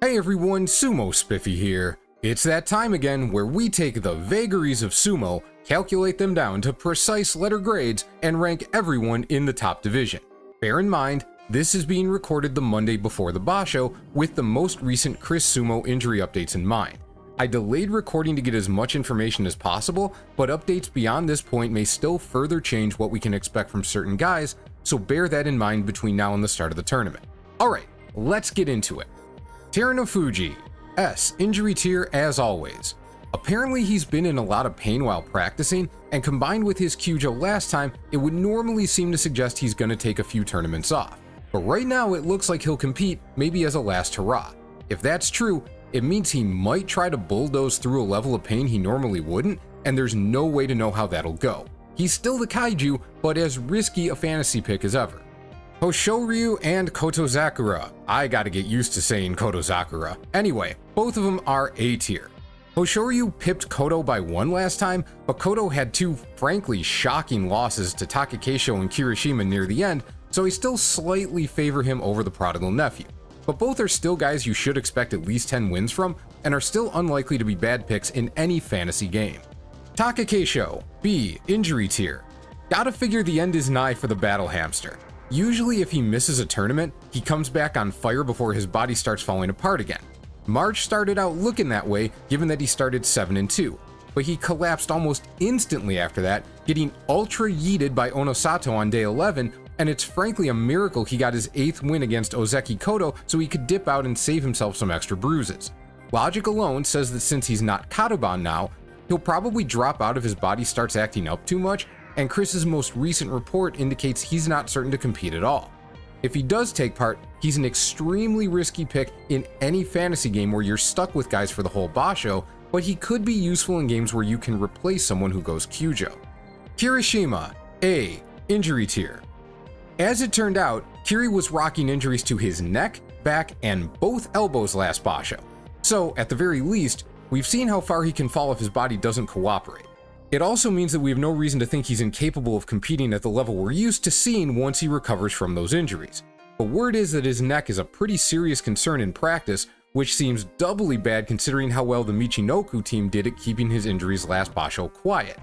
Hey everyone, Sumo Spiffy here. It's that time again where we take the vagaries of sumo, calculate them down to precise letter grades, and rank everyone in the top division. Bear in mind, this is being recorded the Monday before the Basho with the most recent Chris Sumo injury updates in mind. I delayed recording to get as much information as possible, but updates beyond this point may still further change what we can expect from certain guys, so bear that in mind between now and the start of the tournament. Alright, let's get into it. Terunofuji. S. Injury tier as always. Apparently he's been in a lot of pain while practicing, and combined with his Kyujo last time, it would normally seem to suggest he's gonna take a few tournaments off. But right now it looks like he'll compete, maybe as a last hurrah. If that's true, it means he might try to bulldoze through a level of pain he normally wouldn't, and there's no way to know how that'll go. He's still the kaiju, but as risky a fantasy pick as ever. Hoshoryu and Kotozakura. I gotta get used to saying Kotozakura. Anyway, both of them are A tier. Hoshoryu pipped Koto by one last time, but Koto had two frankly shocking losses to Takakeisho and Kirishima near the end, so I still slightly favor him over the prodigal nephew. But both are still guys you should expect at least 10 wins from, and are still unlikely to be bad picks in any fantasy game. Takakeisho, B, injury tier. Gotta figure the end is nigh for the battle hamster. Usually if he misses a tournament, he comes back on fire before his body starts falling apart again. March started out looking that way given that he started 7 and 2, but he collapsed almost instantly after that, getting ultra yeeted by Onosato on day 11, and it's frankly a miracle he got his 8th win against Ozeki Koto so he could dip out and save himself some extra bruises. Logic alone says that since he's not Kadoban now, he'll probably drop out if his body starts acting up too much, and Chris's most recent report indicates he's not certain to compete at all. If he does take part, he's an extremely risky pick in any fantasy game where you're stuck with guys for the whole basho, but he could be useful in games where you can replace someone who goes Kyujo. Kirishima, A, injury tier. As it turned out, Kiri was rocking injuries to his neck, back, and both elbows last basho. So, at the very least, we've seen how far he can fall if his body doesn't cooperate. It also means that we have no reason to think he's incapable of competing at the level we're used to seeing once he recovers from those injuries. But word is that his neck is a pretty serious concern in practice, which seems doubly bad considering how well the Michinoku team did at keeping his injuries last Basho quiet.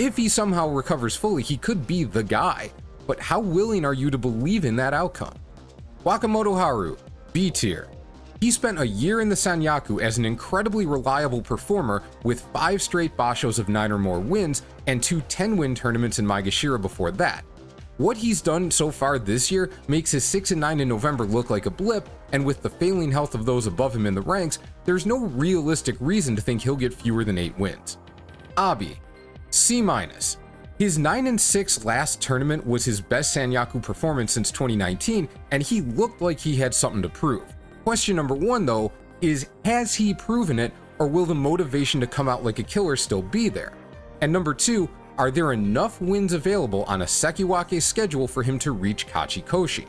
If he somehow recovers fully, he could be the guy, but how willing are you to believe in that outcome? Wakamotoharu, B tier. He spent a year in the Sanyaku as an incredibly reliable performer with 5 straight Bashos of 9 or more wins and two 10 win tournaments in Maegashira before that. What he's done so far this year makes his 6 and 9 in November look like a blip, and with the failing health of those above him in the ranks, there's no realistic reason to think he'll get fewer than 8 wins. Abi, C minus. His 9 and 6 last tournament was his best Sanyaku performance since 2019, and he looked like he had something to prove. Question number one, though, is has he proven it, or will the motivation to come out like a killer still be there? And number two, are there enough wins available on a Sekiwake schedule for him to reach Kachikoshi?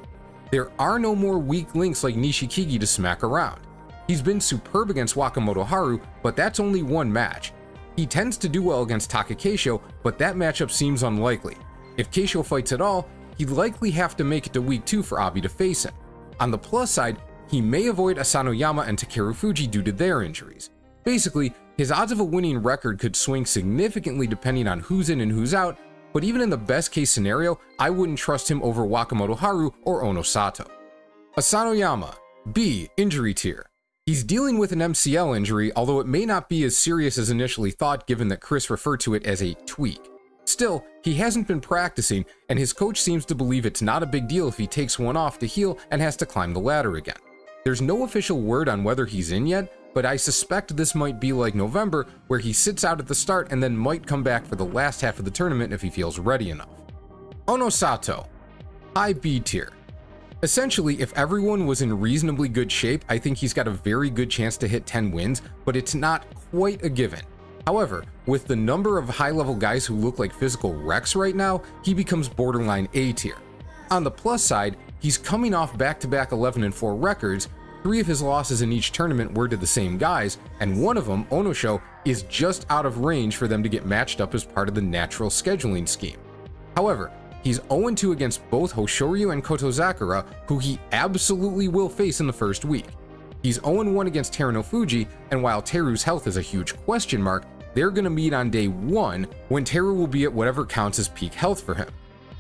There are no more weak links like Nishikigi to smack around. He's been superb against Wakamotoharu, but that's only one match. He tends to do well against Takakeisho, but that matchup seems unlikely. If Keisho fights at all, he'd likely have to make it to week 2 for Abi to face him. On the plus side, he may avoid Asanoyama and Takerufuji due to their injuries. Basically, his odds of a winning record could swing significantly depending on who's in and who's out, but even in the best case scenario, I wouldn't trust him over Wakamotoharu or Onosato. Asanoyama, B, injury tier. He's dealing with an MCL injury, although it may not be as serious as initially thought given that Chris referred to it as a tweak. Still, he hasn't been practicing, and his coach seems to believe it's not a big deal if he takes one off to heal and has to climb the ladder again. There's no official word on whether he's in yet, but I suspect this might be like November, where he sits out at the start and then might come back for the last half of the tournament if he feels ready enough. Onosato, high B tier. Essentially, if everyone was in reasonably good shape, I think he's got a very good chance to hit 10 wins, but it's not quite a given. However, with the number of high level guys who look like physical wrecks right now, he becomes borderline A tier. On the plus side, he's coming off back to back 11 and 4 records, Three of his losses in each tournament were to the same guys, and one of them, Onosho, is just out of range for them to get matched up as part of the natural scheduling scheme. However, he's 0-2 against both Hoshoryu and Kotozakura, who he absolutely will face in the first week. He's 0-1 against Terunofuji, and while Teru's health is a huge question mark, they're going to meet on day 1 when Teru will be at whatever counts as peak health for him.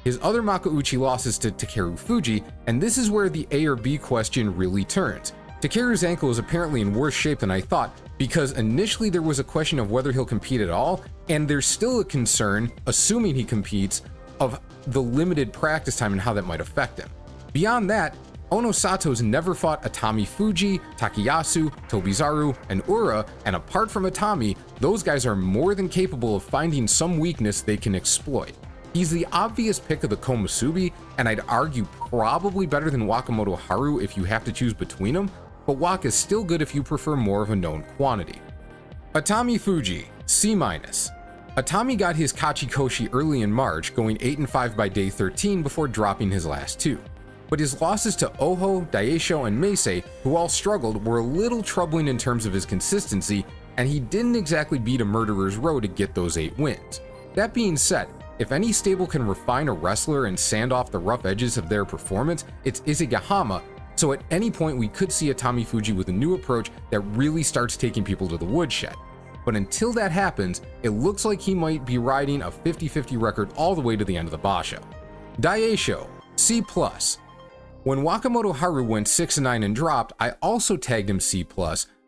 His other Makuuchi losses to Takerufuji, and this is where the A or B question really turns. Takeru's ankle is apparently in worse shape than I thought, because initially there was a question of whether he'll compete at all, and there's still a concern, assuming he competes, of the limited practice time and how that might affect him. Beyond that, Onosato's never fought Atamifuji, Takayasu, Tobizaru, and Ura, and apart from Atami, those guys are more than capable of finding some weakness they can exploit. He's the obvious pick of the Komusubi, and I'd argue probably better than Wakamotoharu if you have to choose between them, but Wak is still good if you prefer more of a known quantity. Atamifuji, C-. Atami got his Kachikoshi early in March, going 8 and 5 by day 13 before dropping his last two. But his losses to Oho, Daisho, and Meisei, who all struggled, were a little troubling in terms of his consistency, and he didn't exactly beat a murderer's row to get those 8 wins. That being said, if any stable can refine a wrestler and sand off the rough edges of their performance, it's Isegahama, so at any point we could see Atamifuji with a new approach that really starts taking people to the woodshed. But until that happens, it looks like he might be riding a 50-50 record all the way to the end of the Basho. Daisho, C+. When Wakamotoharu went 6-9 and dropped, I also tagged him C+,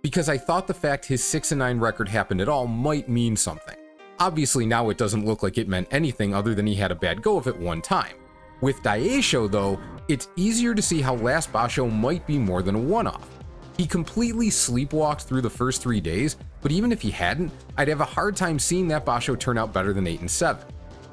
because I thought the fact his 6-9 record happened at all might mean something. Obviously now it doesn't look like it meant anything other than he had a bad go of it one time. With Daisho though, it's easier to see how last Basho might be more than a one-off. He completely sleepwalked through the first three days, but even if he hadn't, I'd have a hard time seeing that Basho turn out better than 8 and 7.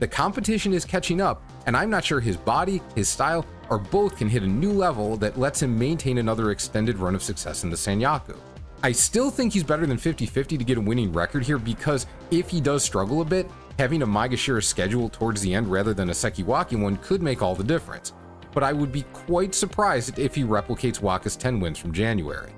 The competition is catching up, and I'm not sure his body, his style, or both can hit a new level that lets him maintain another extended run of success in the Sanyaku. I still think he's better than 50-50 to get a winning record here because if he does struggle a bit, having a Maegashira schedule towards the end rather than a Sekiwake one could make all the difference. But I would be quite surprised if he replicates Waka's 10 wins from January.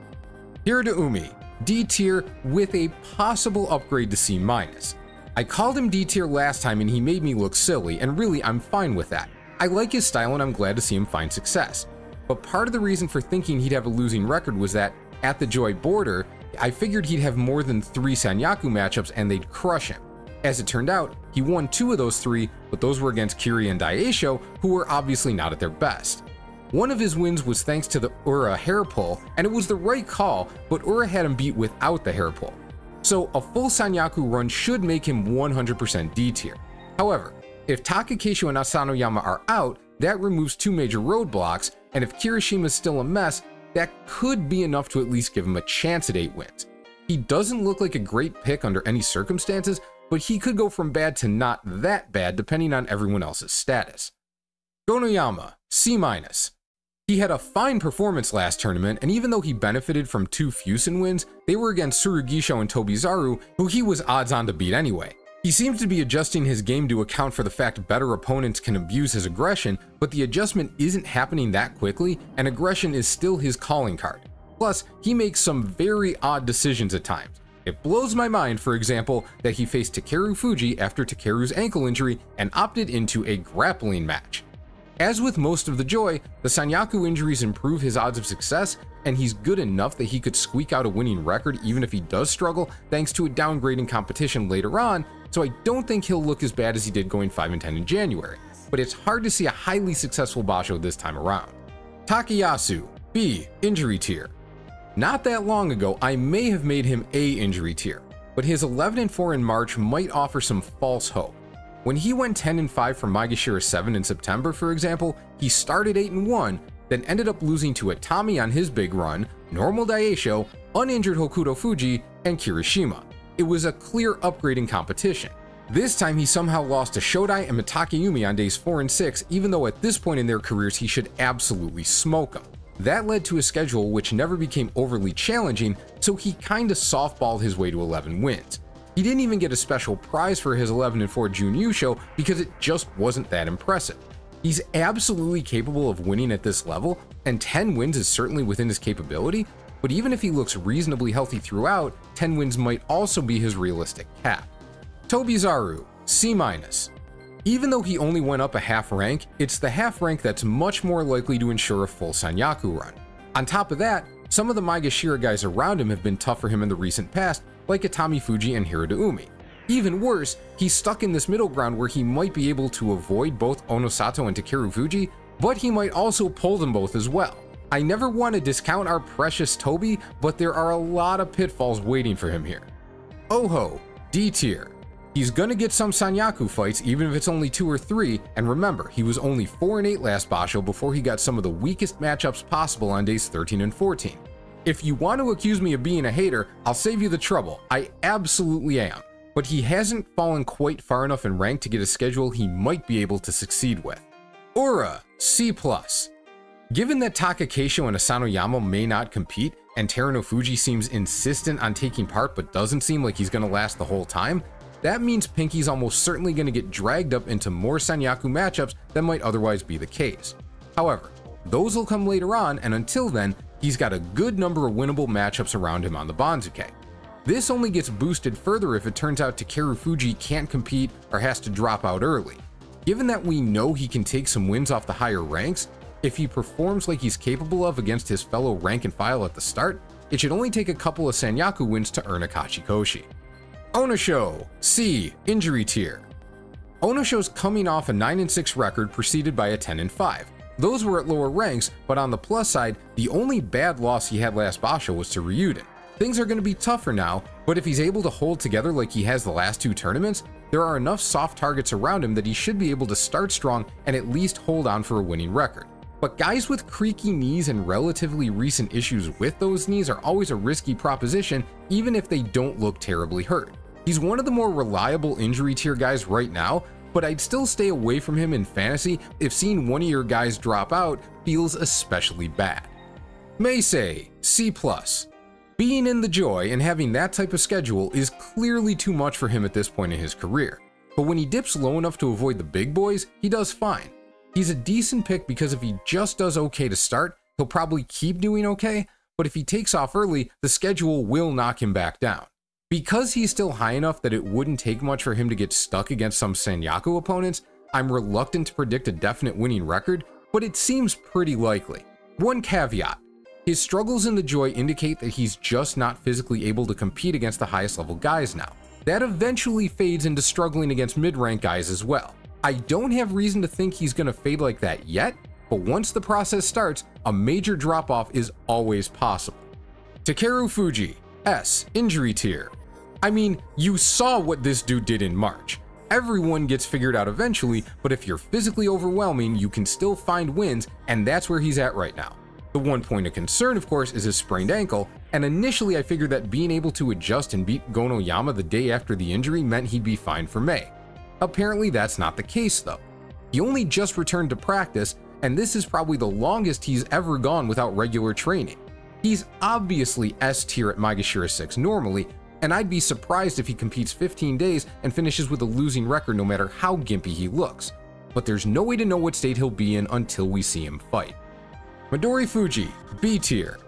Hiradoumi, D tier with a possible upgrade to C minus. I called him D tier last time and he made me look silly, and really I'm fine with that. I like his style and I'm glad to see him find success. But part of the reason for thinking he'd have a losing record was that at the Joi border, I figured he'd have more than three Sanyaku matchups and they'd crush him. As it turned out, he won two of those three, but those were against Kiri and Daisho, who were obviously not at their best. One of his wins was thanks to the Ura hair pull, and it was the right call, but Ura had him beat without the hair pull. So a full Sanyaku run should make him 100% D tier. However, if Takakeisho and Asanoyama are out, that removes two major roadblocks, and if Kirishima's still a mess, that could be enough to at least give him a chance at 8 wins. He doesn't look like a great pick under any circumstances, but he could go from bad to not that bad depending on everyone else's status. Gonoyama, C-. Minus. He had a fine performance last tournament, and even though he benefited from two Fusen wins, they were against Tsurugisho and Tobizaru, who he was odds on to beat anyway. He seems to be adjusting his game to account for the fact better opponents can abuse his aggression, but the adjustment isn't happening that quickly, and aggression is still his calling card. Plus, he makes some very odd decisions at times. It blows my mind, for example, that he faced Takerufuji after Takeru's ankle injury and opted into a grappling match. As with most of the Joi, the Sanyaku injuries improve his odds of success, and he's good enough that he could squeak out a winning record even if he does struggle thanks to a downgrade in competition later on, so I don't think he'll look as bad as he did going 5 and 10 in January, but it's hard to see a highly successful Basho this time around. Takayasu, B, injury tier. Not that long ago, I may have made him A injury tier, but his 11 and 4 in March might offer some false hope. When he went 10 and 5 from Maegashira 7 in September, for example, he started 8 and 1, then ended up losing to Atami on his big run, normal Daisho, uninjured Hokutofuji, and Kirishima. It was a clear upgrade in competition. This time he somehow lost to Shodai and Mitakeumi on days 4 and 6, even though at this point in their careers he should absolutely smoke them. That led to a schedule which never became overly challenging, so he kinda softballed his way to 11 wins. He didn't even get a special prize for his 11 and 4 Jun-Yusho because it just wasn't that impressive. He's absolutely capable of winning at this level, and 10 wins is certainly within his capability, but even if he looks reasonably healthy throughout, 10 wins might also be his realistic cap. Tobizaru, C-. Even though he only went up a half rank, it's the half rank that's much more likely to ensure a full Sanyaku run. On top of that, some of the Maegashira guys around him have been tough for him in the recent past, like Atamifuji and Hiroda Even worse, he's stuck in this middle ground where he might be able to avoid both Onosato and Takerufuji, but he might also pull them both as well. I never want to discount our precious Toby, but there are a lot of pitfalls waiting for him here. Oho, D tier. He's gonna get some Sanyaku fights even if it's only 2 or 3, and remember, he was only 4 and 8 last Basho before he got some of the weakest matchups possible on days 13 and 14. If you want to accuse me of being a hater, I'll save you the trouble, I absolutely am, but he hasn't fallen quite far enough in rank to get a schedule he might be able to succeed with. Ura, C+. Given that Takakeisho and Asano Asanoyama may not compete, and Terunofuji seems insistent on taking part but doesn't seem like he's gonna last the whole time, that means Pinky's almost certainly gonna get dragged up into more Sanyaku matchups than might otherwise be the case. However, those will come later on, and until then, he's got a good number of winnable matchups around him on the Banzuke. This only gets boosted further if it turns out Takerufuji can't compete or has to drop out early. Given that we know he can take some wins off the higher ranks, if he performs like he's capable of against his fellow rank and file at the start, it should only take a couple of Sanyaku wins to earn a Kachikoshi. Onosho, C, injury tier. Onosho's coming off a 9-6 record preceded by a 10-5. Those were at lower ranks, but on the plus side, the only bad loss he had last Basho was to Ryuden. Things are going to be tougher now, but if he's able to hold together like he has the last two tournaments, there are enough soft targets around him that he should be able to start strong and at least hold on for a winning record. But guys with creaky knees and relatively recent issues with those knees are always a risky proposition, even if they don't look terribly hurt. He's one of the more reliable injury tier guys right now, but I'd still stay away from him in fantasy if seeing one of your guys drop out feels especially bad. Meisei, C+. Being in the joi and having that type of schedule is clearly too much for him at this point in his career. But when he dips low enough to avoid the big boys, he does fine. He's a decent pick because if he just does okay to start, he'll probably keep doing okay, but if he takes off early, the schedule will knock him back down. Because he's still high enough that it wouldn't take much for him to get stuck against some Sanyaku opponents, I'm reluctant to predict a definite winning record, but it seems pretty likely. One caveat his struggles in the Joi indicate that he's just not physically able to compete against the highest level guys now. That eventually fades into struggling against mid-rank guys as well. I don't have reason to think he's going to fade like that yet, but once the process starts, a major drop-off is always possible. Takerufuji, S, injury tier. I mean, you saw what this dude did in March. Everyone gets figured out eventually, but if you're physically overwhelming, you can still find wins, and that's where he's at right now. The one point of concern, of course, is his sprained ankle, and initially I figured that being able to adjust and beat Gonoyama the day after the injury meant he'd be fine for May. Apparently that's not the case though. He only just returned to practice, and this is probably the longest he's ever gone without regular training. He's obviously S tier at Maegashira 6 normally, and I'd be surprised if he competes 15 days and finishes with a losing record no matter how gimpy he looks. But there's no way to know what state he'll be in until we see him fight. Midorifuji, B tier.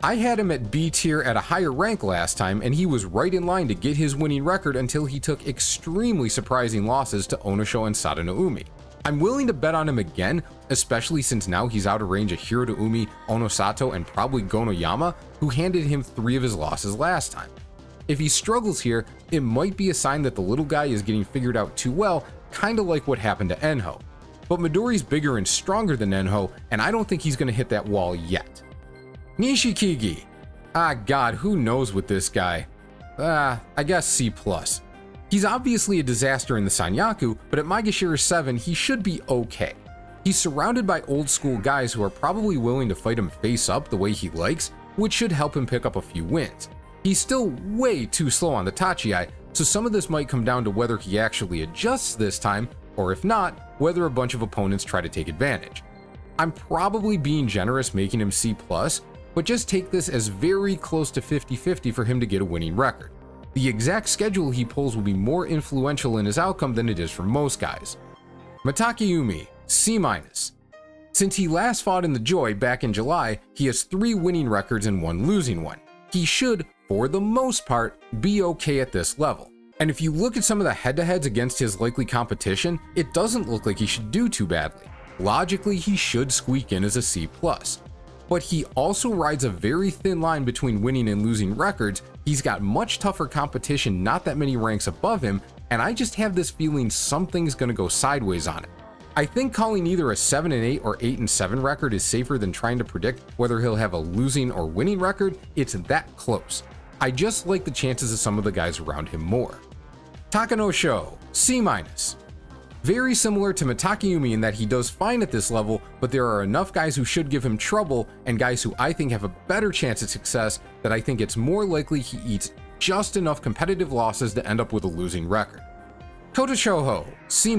I had him at B tier at a higher rank last time, and he was right in line to get his winning record until he took extremely surprising losses to Onosho and Sada Sadanoumi. I'm willing to bet on him again, especially since now he's out of range of Hiroda Onosato, and probably Gonoyama, who handed him three of his losses last time. If he struggles here, it might be a sign that the little guy is getting figured out too well, kinda like what happened to Enho but Midori's bigger and stronger than Enho, and I don't think he's to hit that wall yet. Nishikigi. Ah god, who knows with this guy? Ah, I guess C+. He's obviously a disaster in the Sanyaku, but at Maegashira 7 he should be okay. He's surrounded by old school guys who are probably willing to fight him face up the way he likes, which should help him pick up a few wins. He's still way too slow on the Tachiai, so some of this might come down to whether he actually adjusts this time, or if not, whether a bunch of opponents try to take advantage. I'm probably being generous making him C+, but just take this as very close to 50-50 for him to get a winning record. The exact schedule he pulls will be more influential in his outcome than it is for most guys. Mitakeumi, C-. Since he last fought in the Joi back in July, he has three winning records and one losing one. He should, for the most part, be okay at this level. And if you look at some of the head-to-heads against his likely competition, it doesn't look like he should do too badly. Logically, he should squeak in as a C+. But he also rides a very thin line between winning and losing records. He's got much tougher competition, not that many ranks above him, and I just have this feeling something's gonna go sideways on it. I think calling either a 7 and 8 or 8 and 7 record is safer than trying to predict whether he'll have a losing or winning record. It's that close. I just like the chances of some of the guys around him more. Takanosho, C minus. Very similar to Mitakeumi in that he does fine at this level, but there are enough guys who should give him trouble and guys who I think have a better chance at success that I think it's more likely he eats just enough competitive losses to end up with a losing record. Kotoshoho, C.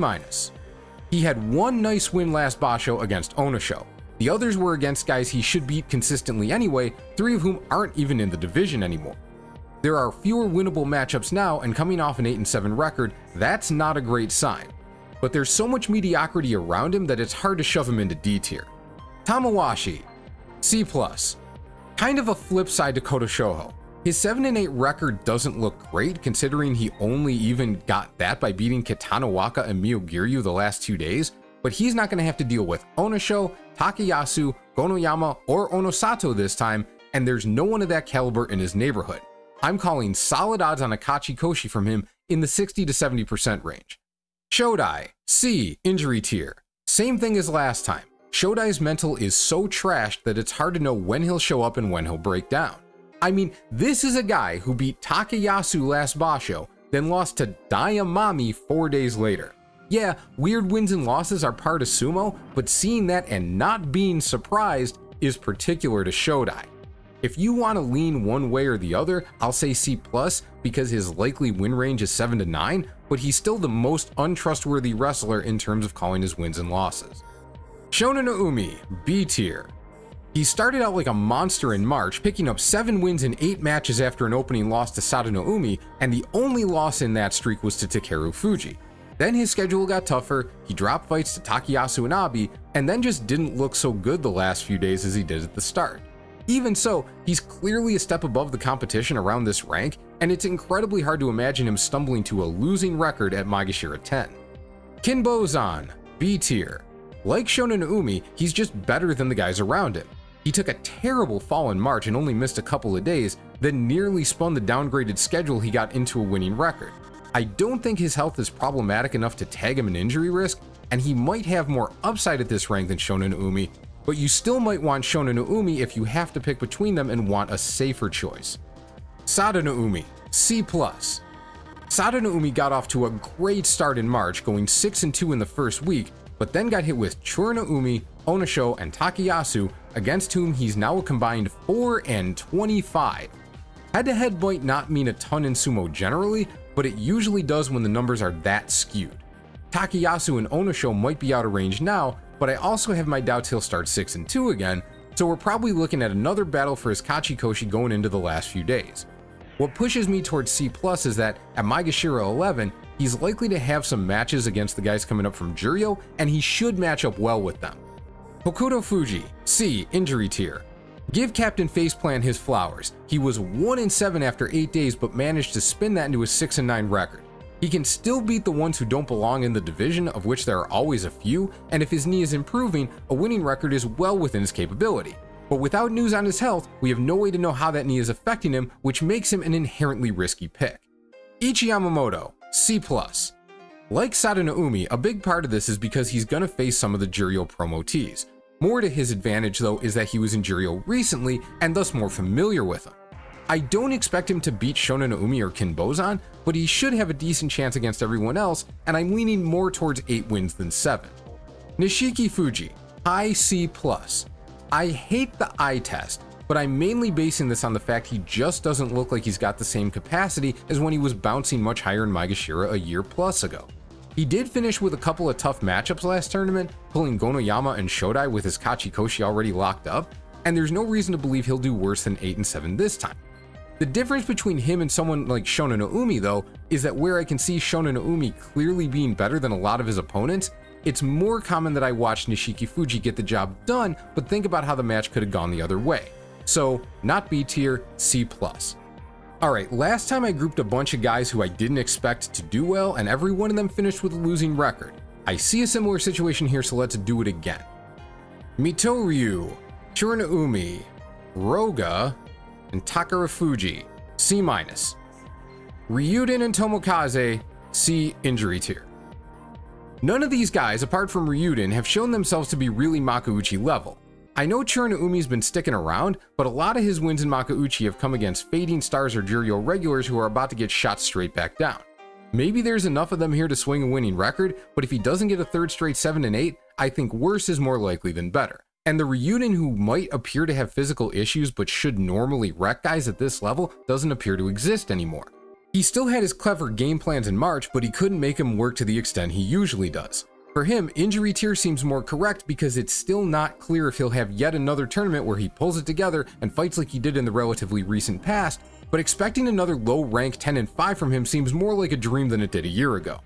He had one nice win last Basho against Onosho. The others were against guys he should beat consistently anyway, three of whom aren't even in the division anymore. There are fewer winnable matchups now, and coming off an 8 7 record, that's not a great sign. But there's so much mediocrity around him that it's hard to shove him into D tier. Tamawashi, C+. Kind of a flip side to Kotoshoho. His 7 8 record doesn't look great considering he only even got that by beating Kitanowaka and Myogiryu the last two days, but he's not going to have to deal with Onosho, Takayasu, Gonoyama, or Onosato this time, and there's no one of that caliber in his neighborhood. I'm calling solid odds on a Kachikoshi from him in the 60 to 70% range. Shodai, C, injury tier. Same thing as last time. Shodai's mental is so trashed that it's hard to know when he'll show up and when he'll break down. I mean, this is a guy who beat Takayasu last Basho, then lost to Daiamami four days later. Yeah, weird wins and losses are part of sumo, but seeing that and not being surprised is particular to Shodai. If you want to lean one way or the other, I'll say C plus because his likely win range is 7 to 9, but he's still the most untrustworthy wrestler in terms of calling his wins and losses. Shonannoumi, B tier. He started out like a monster in March, picking up 7 wins in 8 matches after an opening loss to Sadanoumi, and the only loss in that streak was to Takerufuji. Then his schedule got tougher, he dropped fights to Takayasu and Abi, and then just didn't look so good the last few days as he did at the start. Even so, he's clearly a step above the competition around this rank, and it's incredibly hard to imagine him stumbling to a losing record at Maegashira 10. Kinbozan, B tier. Like Shonannoumi, he's just better than the guys around him. He took a terrible fall in March and only missed a couple of days, then nearly spun the downgraded schedule he got into a winning record. I don't think his health is problematic enough to tag him an injury risk, and he might have more upside at this rank than Shonannoumi, but you still might want Shonannoumi if you have to pick between them and want a safer choice. Sadanoumi, C+. Sadanoumi got off to a great start in March, going 6 and 2 in the first week, but then got hit with Churanoumi, Onosho, and Takayasu, against whom he's now a combined 4 and 25. Head-to-head might not mean a ton in sumo generally, but it usually does when the numbers are that skewed. Takayasu and Onosho might be out of range now, but I also have my doubts he'll start 6 and 2 again, so we're probably looking at another battle for his Kachikoshi going into the last few days. What pushes me towards C plus is that at Maegashira 11, he's likely to have some matches against the guys coming up from Juryo, and he should match up well with them. Hokutofuji, C, injury tier. Give Captain Faceplant his flowers. He was 1 in 7 after 8 days, but managed to spin that into a 6 and 9 record. He can still beat the ones who don't belong in the division, of which there are always a few, and if his knee is improving, a winning record is well within his capability. But without news on his health, we have no way to know how that knee is affecting him, which makes him an inherently risky pick. Ichiyamamoto, C+. Like Sadanoumi, a big part of this is because he's gonna face some of the Juryo promo tees. More to his advantage though is that he was in Juryo recently and thus more familiar with them. I don't expect him to beat Shonannoumi or Kinbozan, but he should have a decent chance against everyone else, and I'm leaning more towards 8 wins than 7. Nishikifuji, high C+. I hate the eye test, but I'm mainly basing this on the fact he just doesn't look like he's got the same capacity as when he was bouncing much higher in Maegashira a year plus ago. He did finish with a couple of tough matchups last tournament, pulling Gonoyama and Shodai with his Kachikoshi already locked up, and there's no reason to believe he'll do worse than 8 and 7 this time. The difference between him and someone like Shonen Umi, though, is that where I can see Shonannoumi clearly being better than a lot of his opponents, it's more common that I watch Nishikifuji get the job done, but think about how the match could have gone the other way. So, not B tier, C+. Alright, last time I grouped a bunch of guys who I didn't expect to do well, and every one of them finished with a losing record. I see a similar situation here, so let's do it again. Mito Ryu, Churanoumi, Roga, and Takarafuji, C minus. Ryuden and Tomokaze, C injury tier. None of these guys, apart from Ryuden, have shown themselves to be really Makuuchi level. I know Churanoumi's been sticking around, but a lot of his wins in Makuuchi have come against fading stars or Juryo regulars who are about to get shot straight back down. Maybe there's enough of them here to swing a winning record, but if he doesn't get a third straight 7 and 8, I think worse is more likely than better. And the Ryuden who might appear to have physical issues but should normally wreck guys at this level doesn't appear to exist anymore. He still had his clever game plans in March, but he couldn't make him work to the extent he usually does. For him, injury tier seems more correct because it's still not clear if he'll have yet another tournament where he pulls it together and fights like he did in the relatively recent past, but expecting another low rank 10 and 5 from him seems more like a dream than it did a year ago.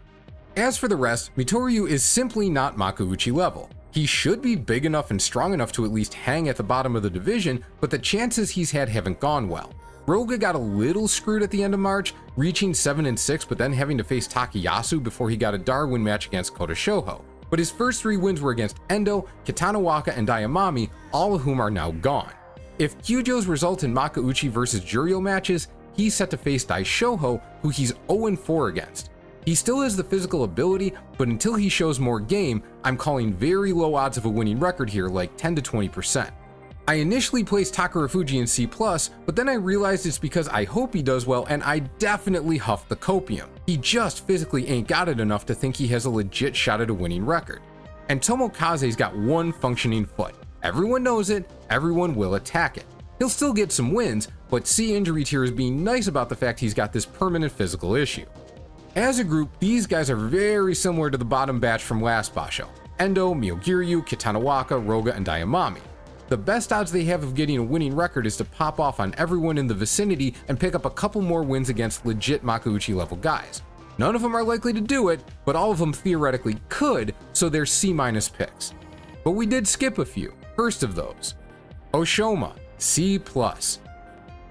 As for the rest, Mitoryu is simply not Makuuchi level. He should be big enough and strong enough to at least hang at the bottom of the division, but the chances he's had haven't gone well. Roga got a little screwed at the end of March, reaching 7 and 6 but then having to face Takayasu before he got a Darwin match against Kotoshoho. But his first three wins were against Endo, Kitanowaka, and Daiamami, all of whom are now gone. If Kyujo's result in Makuuchi versus Juryo matches, he's set to face Daishoho, who he's 0-4 against. He still has the physical ability, but until he shows more game, I'm calling very low odds of a winning record here, like 10 to 20%. I initially placed Takarafuji in C+, but then I realized it's because I hope he does well and I definitely huffed the copium. He just physically ain't got it enough to think he has a legit shot at a winning record. And Tomokaze's got one functioning foot. Everyone knows it, everyone will attack it. He'll still get some wins, but C injury tier is being nice about the fact he's got this permanent physical issue. As a group, these guys are very similar to the bottom batch from last Basho. Endo, Myogiryu, Kitanowaka, Roga, and Daiamami. The best odds they have of getting a winning record is to pop off on everyone in the vicinity and pick up a couple more wins against legit Makuuchi level guys. None of them are likely to do it, but all of them theoretically could, so they're C minus picks. But we did skip a few. First of those, Oshoma, C plus.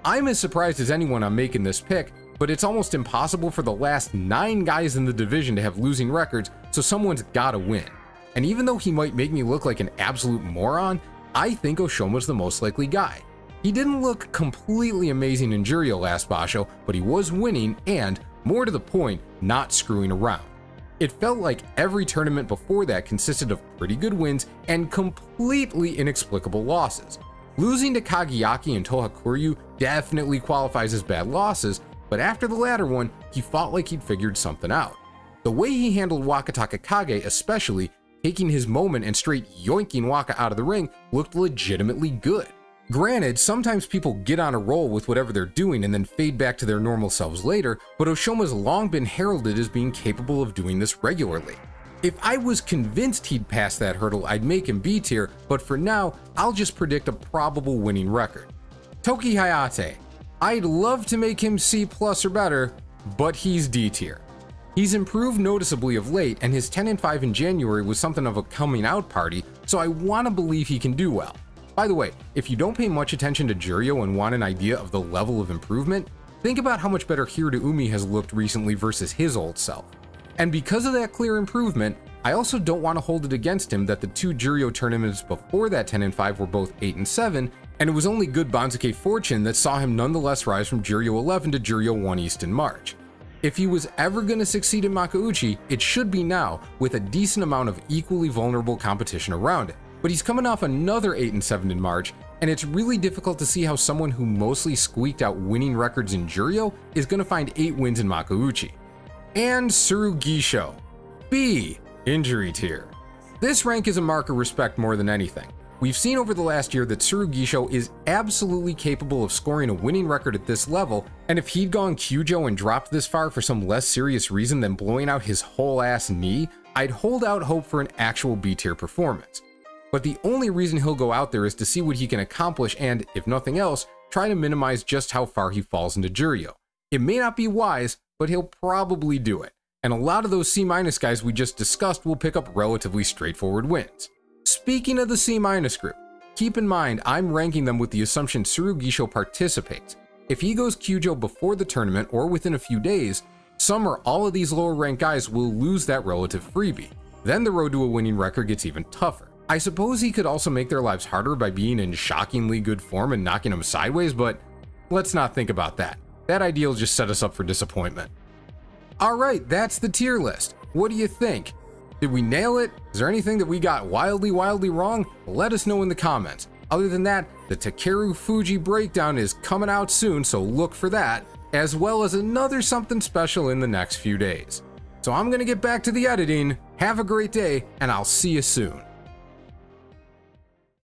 I'm as surprised as anyone on making this pick, but it's almost impossible for the last nine guys in the division to have losing records, so someone's gotta win. And even though he might make me look like an absolute moron, I think Oshoma's the most likely guy. He didn't look completely amazing in Juryo last Basho, but he was winning and, more to the point, not screwing around. It felt like every tournament before that consisted of pretty good wins and completely inexplicable losses. Losing to Kagayaki and Tohakuryu definitely qualifies as bad losses, but after the latter one, he fought like he'd figured something out. The way he handled Wakatakakage especially taking his moment and straight yoinking Waka out of the ring looked legitimately good. Granted, sometimes people get on a roll with whatever they're doing and then fade back to their normal selves later, but Oshoma's long been heralded as being capable of doing this regularly. If I was convinced he'd pass that hurdle, I'd make him B tier, but for now, I'll just predict a probable winning record. Tokihayate. I'd love to make him C plus or better, but he's D tier. He's improved noticeably of late, and his 10 and 5 in January was something of a coming out party, so I want to believe he can do well. By the way, if you don't pay much attention to Juryo and want an idea of the level of improvement, think about how much better Umi has looked recently versus his old self. And because of that clear improvement, I also don't want to hold it against him that the two Juryo tournaments before that 10 and 5 were both 8 and 7, and it was only good Banzuke fortune that saw him nonetheless rise from Juryo 11 to Juryo 1 East in March. If he was ever going to succeed in Makuuchi, it should be now, with a decent amount of equally vulnerable competition around it. But he's coming off another 8 and 7 in March, and it's really difficult to see how someone who mostly squeaked out winning records in Juryo is going to find 8 wins in Makuuchi. And Tsurugisho. B. Injury tier. This rank is a mark of respect more than anything. We've seen over the last year that Tsurugisho is absolutely capable of scoring a winning record at this level, and if he'd gone Kyujo and dropped this far for some less serious reason than blowing out his whole ass knee, I'd hold out hope for an actual B tier performance. But the only reason he'll go out there is to see what he can accomplish and, if nothing else, try to minimize just how far he falls into Juryo. It may not be wise, but he'll probably do it. And a lot of those C minus guys we just discussed will pick up relatively straightforward wins. Speaking of the C minus group, keep in mind I'm ranking them with the assumption Tsurugisho participates. If he goes Kyujo before the tournament or within a few days, some or all of these lower ranked guys will lose that relative freebie. Then the road to a winning record gets even tougher. I suppose he could also make their lives harder by being in shockingly good form and knocking them sideways, but let's not think about that. That idea will just set us up for disappointment. Alright, that's the tier list. What do you think? Did we nail it? Is there anything that we got wildly, wildly wrong? Let us know in the comments. Other than that, the Takerufuji breakdown is coming out soon, so look for that, as well as another something special in the next few days. So I'm gonna get back to the editing, have a great day, and I'll see you soon.